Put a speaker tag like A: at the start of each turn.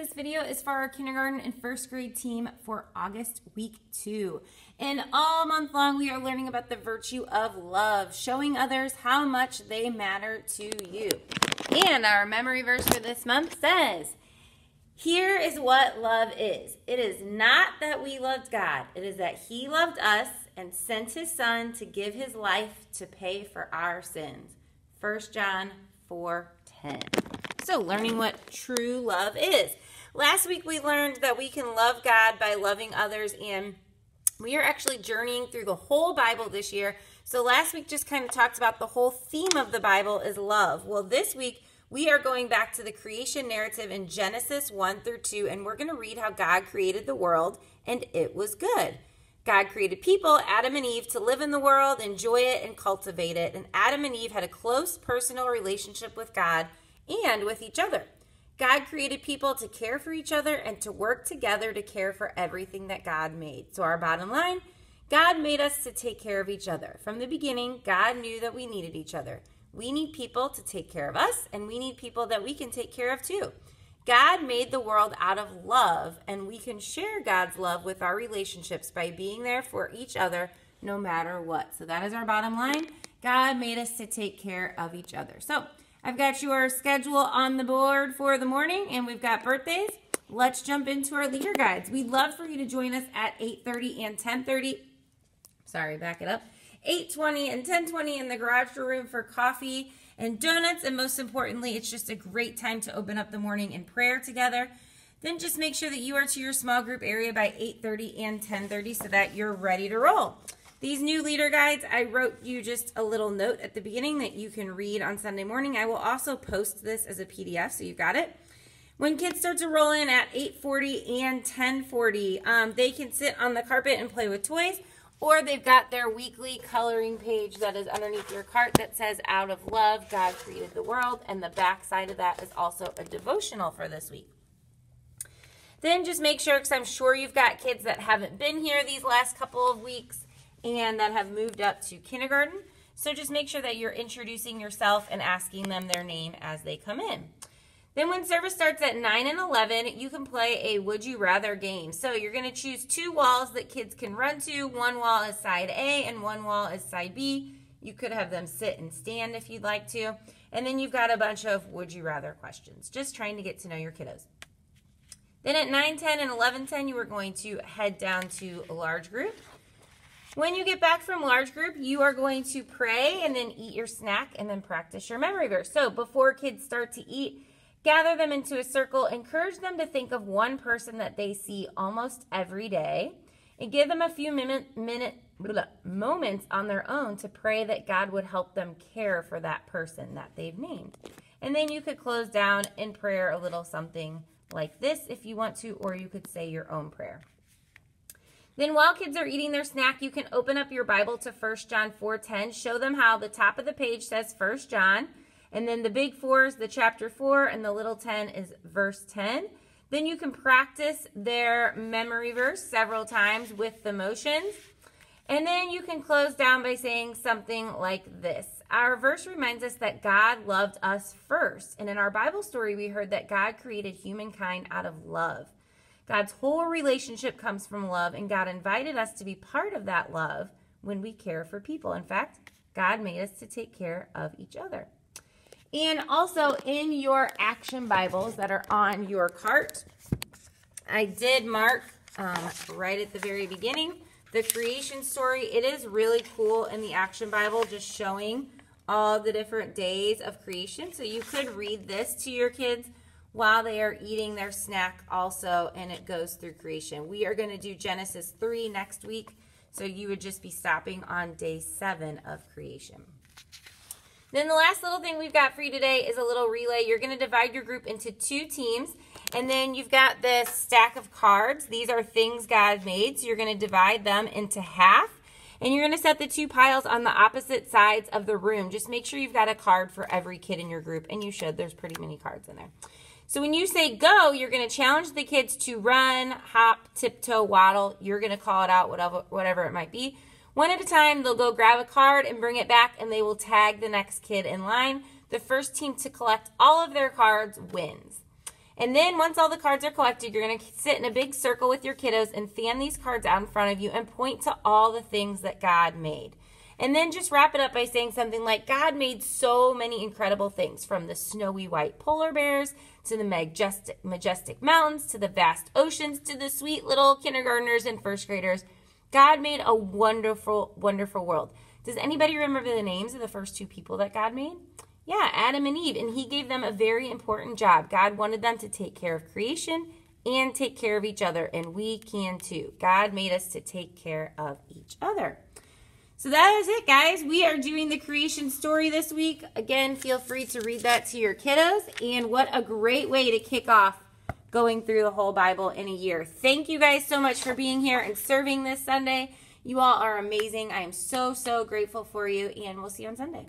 A: this video is for our kindergarten and first grade team for August week two. And all month long, we are learning about the virtue of love, showing others how much they matter to you. And our memory verse for this month says, Here is what love is it is not that we loved God, it is that He loved us and sent His Son to give His life to pay for our sins. 1 John 4 10. So, learning what true love is. Last week we learned that we can love God by loving others, and we are actually journeying through the whole Bible this year. So, last week just kind of talked about the whole theme of the Bible is love. Well, this week we are going back to the creation narrative in Genesis 1 through 2, and we're going to read how God created the world, and it was good. God created people, Adam and Eve, to live in the world, enjoy it, and cultivate it. And Adam and Eve had a close personal relationship with God and with each other. God created people to care for each other and to work together to care for everything that God made. So, our bottom line God made us to take care of each other. From the beginning, God knew that we needed each other. We need people to take care of us, and we need people that we can take care of too. God made the world out of love, and we can share God's love with our relationships by being there for each other no matter what. So, that is our bottom line. God made us to take care of each other. So, I've got your schedule on the board for the morning, and we've got birthdays. Let's jump into our leader guides. We'd love for you to join us at 8.30 and 10.30. Sorry, back it up. 8.20 and 10.20 in the garage room for coffee and donuts. And most importantly, it's just a great time to open up the morning in prayer together. Then just make sure that you are to your small group area by 8.30 and 10.30 so that you're ready to roll. These new leader guides, I wrote you just a little note at the beginning that you can read on Sunday morning. I will also post this as a PDF, so you got it. When kids start to roll in at 8.40 and 10.40, um, they can sit on the carpet and play with toys, or they've got their weekly coloring page that is underneath your cart that says, Out of Love, God Created the World, and the back side of that is also a devotional for this week. Then just make sure, because I'm sure you've got kids that haven't been here these last couple of weeks, and that have moved up to kindergarten. So just make sure that you're introducing yourself and asking them their name as they come in. Then when service starts at 9 and 11, you can play a would you rather game. So you're going to choose two walls that kids can run to. One wall is side A and one wall is side B. You could have them sit and stand if you'd like to. And then you've got a bunch of would you rather questions, just trying to get to know your kiddos. Then at 9, 10, and 11, 10, you are going to head down to a large group. When you get back from large group, you are going to pray and then eat your snack and then practice your memory verse. So before kids start to eat, gather them into a circle, encourage them to think of one person that they see almost every day, and give them a few minute, minute blah, moments on their own to pray that God would help them care for that person that they've named. And then you could close down in prayer a little something like this if you want to, or you could say your own prayer. Then while kids are eating their snack, you can open up your Bible to 1 John 4:10. Show them how the top of the page says 1 John, and then the big 4 is the chapter 4 and the little 10 is verse 10. Then you can practice their memory verse several times with the motions. And then you can close down by saying something like this. Our verse reminds us that God loved us first. And in our Bible story, we heard that God created humankind out of love. God's whole relationship comes from love, and God invited us to be part of that love when we care for people. In fact, God made us to take care of each other. And also in your action Bibles that are on your cart, I did mark um, right at the very beginning the creation story. It is really cool in the action Bible, just showing all the different days of creation. So you could read this to your kids while they are eating their snack also, and it goes through creation. We are going to do Genesis 3 next week, so you would just be stopping on day 7 of creation. Then the last little thing we've got for you today is a little relay. You're going to divide your group into two teams, and then you've got this stack of cards. These are things God made, so you're going to divide them into half. And you're going to set the two piles on the opposite sides of the room. Just make sure you've got a card for every kid in your group, and you should. There's pretty many cards in there. So when you say go, you're going to challenge the kids to run, hop, tiptoe, waddle. You're going to call it out, whatever, whatever it might be. One at a time, they'll go grab a card and bring it back, and they will tag the next kid in line. The first team to collect all of their cards wins. And then once all the cards are collected, you're going to sit in a big circle with your kiddos and fan these cards out in front of you and point to all the things that God made. And then just wrap it up by saying something like God made so many incredible things from the snowy white polar bears to the majestic, majestic mountains to the vast oceans to the sweet little kindergartners and first graders. God made a wonderful, wonderful world. Does anybody remember the names of the first two people that God made? Yeah, Adam and Eve. And he gave them a very important job. God wanted them to take care of creation and take care of each other. And we can too. God made us to take care of each other. So that is it, guys. We are doing the creation story this week. Again, feel free to read that to your kiddos. And what a great way to kick off going through the whole Bible in a year. Thank you guys so much for being here and serving this Sunday. You all are amazing. I am so, so grateful for you. And we'll see you on Sunday.